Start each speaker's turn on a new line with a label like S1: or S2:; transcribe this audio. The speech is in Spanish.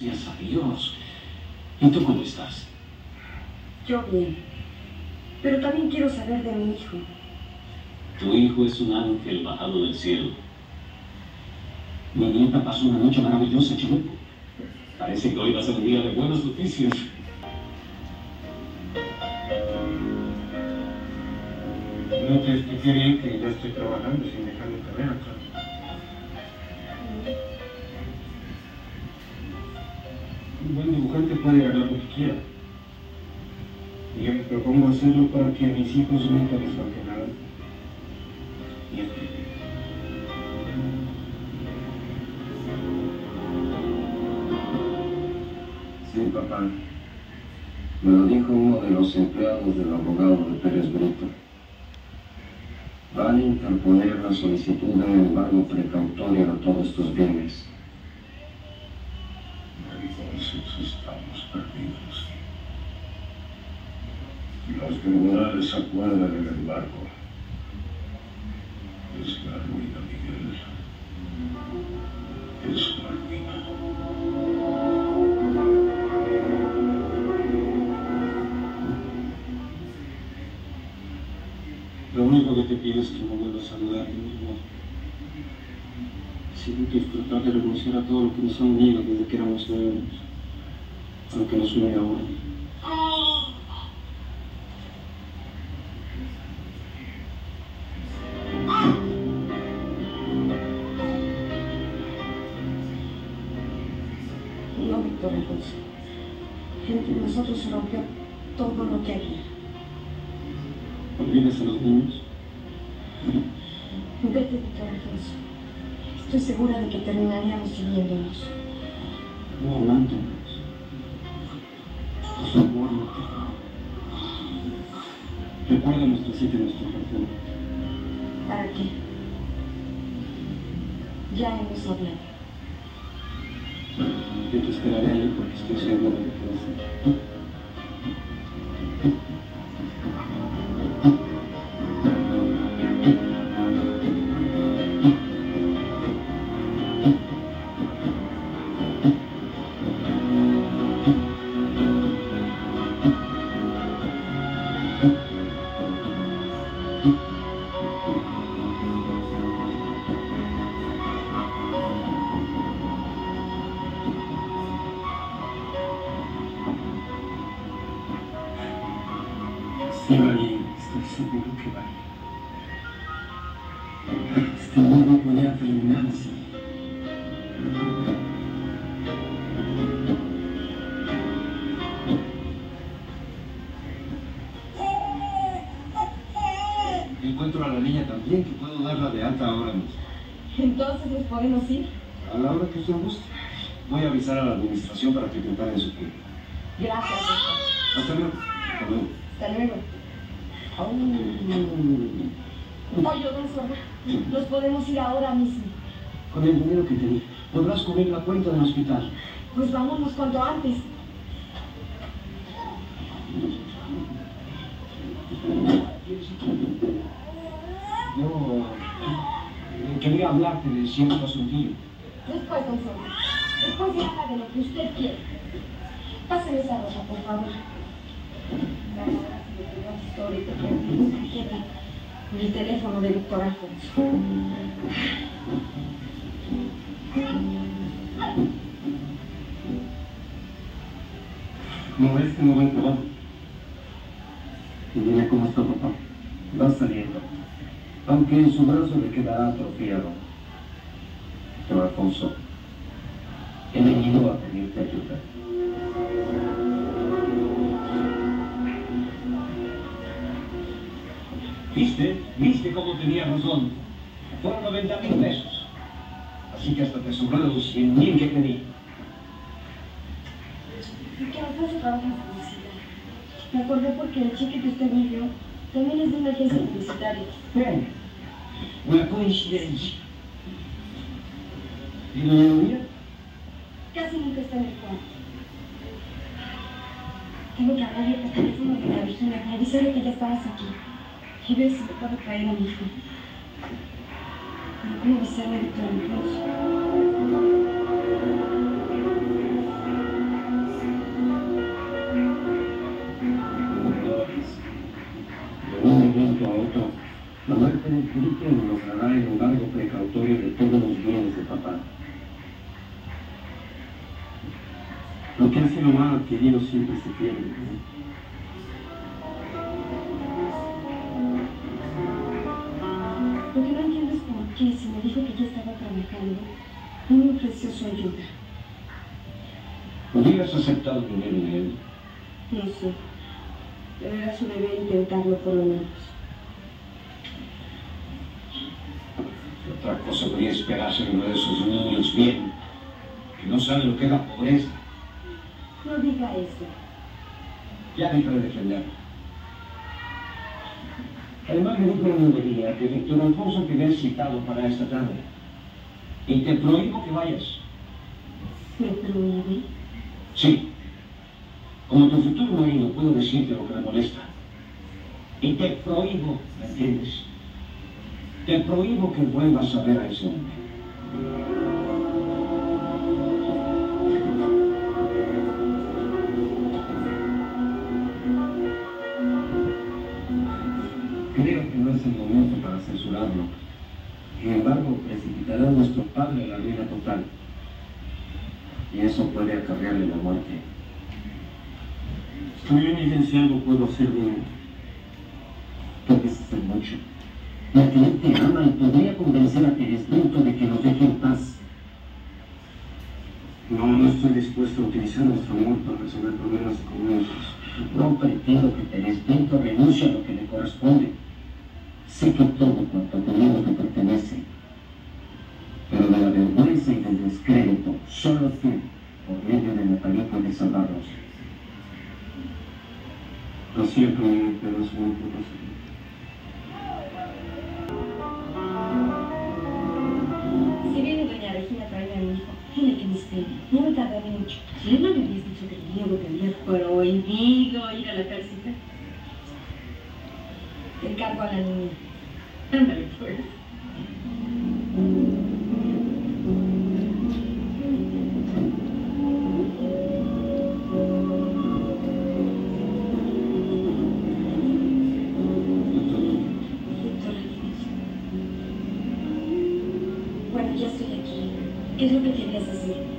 S1: Gracias a Dios. ¿Y tú cómo estás?
S2: Yo bien. Pero también quiero saber de mi hijo.
S1: Tu hijo es un ángel bajado del cielo. Mi nieta pasó una noche maravillosa, chico. Parece que hoy va a ser un día de buenas noticias.
S3: No te expliqué bien que yo estoy trabajando sin dejar mi carrera, claro. Un buen dibujante puede ganar lo que quiera. Y yo me propongo hacerlo para que mis hijos nunca les falte nada. Y esto.
S4: Sí, papá. Me lo dijo uno de los empleados del abogado de Pérez Brito. Van a interponer la solicitud de embargo precautorio de todos estos bienes.
S3: Entonces estamos perdidos. Los tribunales acuerdan el embargo. Es la ruina, Miguel. Es la ruina.
S5: Lo único que te pido es que no vuelvas a saludar mi amor. Que tratar de renunciar a todo lo que nos ha unido desde que éramos niños, a lo que nos une ahora.
S2: No, Víctor Alfonso. Entre nosotros se rompió todo lo que había.
S5: ¿Olvidas a los niños?
S2: Vete, Víctor Alfonso. Estoy segura de que terminaríamos siguiéndonos.
S5: No, amándonos. Su amor no te Recuerda nuestra cita y nuestro perfume.
S2: ¿Para qué? Ya hemos hablado.
S5: Yo te esperaré ahí porque estoy seguro de que puedes hacer.
S3: Sí, va bien, estoy niña también, que puedo darla de alta ahora mismo.
S2: Entonces nos podemos ir.
S3: A la hora que usted guste. Voy a avisar a la administración para que preparen su cuenta.
S2: Gracias, doctor.
S3: Hasta luego. Hasta luego.
S2: Hasta luego. Oye, don Zorro, nos podemos ir ahora mismo.
S5: Con el dinero que te di, podrás cubrir la cuenta del hospital.
S2: Pues vámonos cuanto antes.
S5: Yo eh, quería hablarte de cierto asuntillo.
S2: Después, don Zorro. Después ya haga de lo que usted quiera. Páseme esa rosa, por favor. El teléfono de Víctor Alfonso.
S3: No, este momento va.
S5: Y dime cómo está papá.
S4: Va saliendo. Aunque en su brazo le quedará atrofiado. Pero Alfonso, he venido a pedirte ayuda.
S5: ¿Viste? ¿Viste cómo tenía razón? Fueron 90 mil pesos. Así que hasta te sobraron los 100 mil que
S2: publicidad. Me acordé porque el cheque que usted me dio también es de una agencia publicitaria.
S5: Bien. Una coincidencia. ¿Y doña María?
S2: Casi nunca está en el cuarto. Tengo que hablarle por teléfono de la Virginia para avisarle que ya estabas aquí. Y ver si me puedo traer a mi hijo. Pero cómo avisarle a Víctor Alfonso.
S3: Cristian logrará el embargo precautorio de todos los bienes de papá.
S5: Lo que ha sido mal adquirido siempre se pierde.
S2: Lo que no entiendo es por qué, si me dijo que ya estaba trabajando, no me ofreció su ayuda.
S1: ¿Hubieras aceptado el dinero de él?
S2: No sé. Pero era su deber intentarlo por lo menos.
S1: Otra cosa podría esperarse de uno de esos niños bien, que no saben lo que es la pobreza.
S2: No diga eso.
S1: Ya deja de defenderlo. Además me dijo en día que Víctor Alfonso te había citado para esta tarde. Y te prohíbo que vayas.
S2: ¿Me prohíbe?
S1: Sí. Como tu futuro marido puedo decirte lo que me molesta. Y te prohíbo, ¿me entiendes? Te prohíbo que vuelvas a ver a ese hombre.
S3: Creo que no es el momento para censurarlo. Sin embargo, precipitará a nuestro padre a la ruina total. Y eso puede acarrearle la muerte.
S5: Estoy bien licenciado, puedo hacer bien.
S3: Puedes hacer mucho. La que él te ama y podría convencer a Teresbento de que nos deje en paz.
S5: No, no estoy dispuesto a utilizar nuestro amor para resolver problemas económicos.
S3: No pretendo que Teresbento renuncie a lo que le corresponde. Sé que todo cuanto conmigo te pertenece. Pero de la vergüenza y del descrédito, solo tú, por medio de Natalí, puedes salvarnos.
S5: Lo siento, pero es muy poco.
S2: Espere. No me tardaré mucho. ¿No me habías dicho que tenía que había prohibido ir a la calcita? Te encargo a la niña. Ándale, pues. Bueno, ya estoy aquí. ¿Qué es lo que querías
S3: Thank you.